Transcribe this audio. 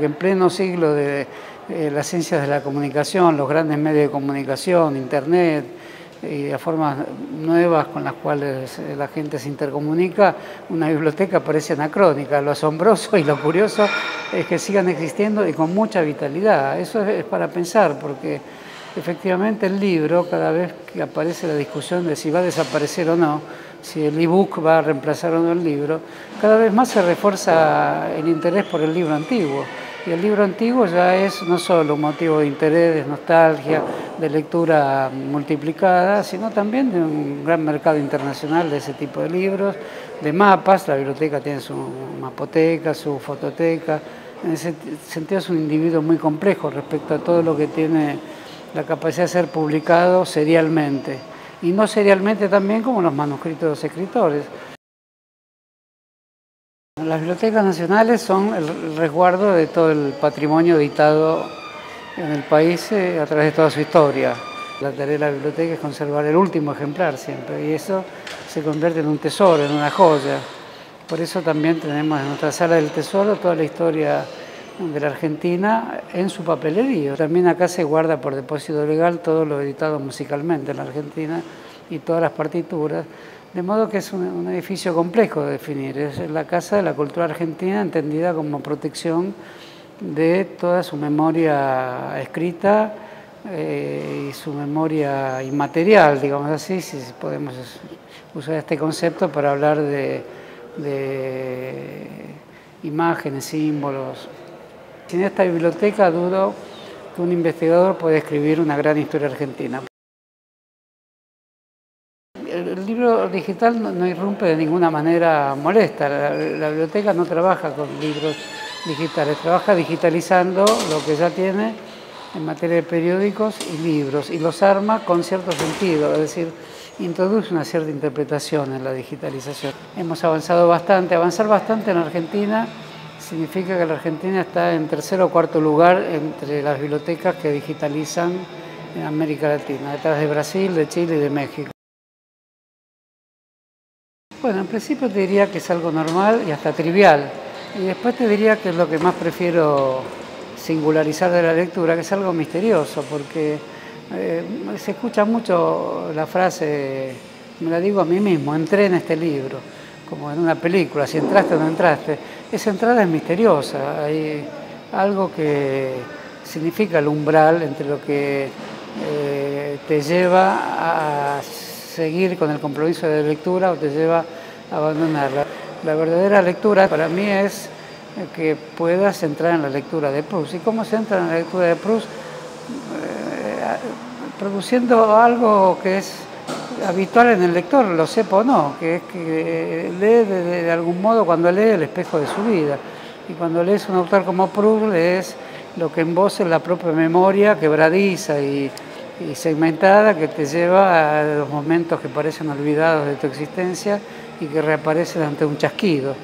En pleno siglo de eh, las ciencias de la comunicación, los grandes medios de comunicación, Internet y las formas nuevas con las cuales eh, la gente se intercomunica, una biblioteca parece anacrónica. Lo asombroso y lo curioso es que sigan existiendo y con mucha vitalidad. Eso es para pensar, porque efectivamente el libro, cada vez que aparece la discusión de si va a desaparecer o no, si el ebook va a reemplazar o no el libro, cada vez más se refuerza el interés por el libro antiguo. Y el libro antiguo ya es no solo un motivo de interés, de nostalgia, de lectura multiplicada, sino también de un gran mercado internacional de ese tipo de libros, de mapas, la biblioteca tiene su mapoteca, su fototeca, en ese sentido es un individuo muy complejo respecto a todo lo que tiene la capacidad de ser publicado serialmente, y no serialmente también como los manuscritos de los escritores. Las bibliotecas nacionales son el resguardo de todo el patrimonio editado en el país eh, a través de toda su historia. La tarea de la biblioteca es conservar el último ejemplar siempre y eso se convierte en un tesoro, en una joya. Por eso también tenemos en nuestra sala del tesoro toda la historia de la Argentina en su papelería. También acá se guarda por depósito legal todo lo editado musicalmente en la Argentina y todas las partituras. De modo que es un, edificio complejo de definir, es la Casa de la Cultura Argentina entendida como protección de toda su memoria escrita eh, y su memoria inmaterial, digamos así, si podemos usar este concepto para hablar de, de imágenes, símbolos. Sin esta biblioteca dudo que un investigador pueda escribir una gran historia argentina el libro digital no, irrumpe de ninguna manera molesta. La, biblioteca no trabaja con libros digitales, trabaja digitalizando lo que ya tiene en materia de periódicos y libros y los arma con cierto sentido, es decir, introduce una cierta interpretación en la digitalización. Hemos avanzado bastante, avanzar bastante en Argentina significa que la Argentina está en tercer o cuarto lugar entre las bibliotecas que digitalizan en América Latina, detrás de Brasil, de Chile y de México. Bueno, en principio te diría que es algo normal y hasta trivial. Y después te diría que es lo que más prefiero singularizar de la lectura, que es algo misterioso, porque eh, se escucha mucho la frase, me la digo a mí mismo, entré en este libro, como en una película, si entraste o no entraste. Esa entrada es misteriosa, hay algo que significa el umbral entre lo que eh, te lleva a seguir con el compromiso de lectura o te lleva a abandonarla. La verdadera lectura para mí es que puedas entrar en la lectura de Proust. ¿Y cómo se entra en la lectura de Proust? Eh, produciendo algo que es habitual en el lector, lo sepa o no, que es que lee de, algún modo cuando lee el espejo de su vida. Y cuando lees un autor como Proust, lees lo que en vos es la propia memoria quebradiza y y segmentada que te lleva a los momentos que parecen olvidados de tu existencia y que reaparecen ante un chasquido.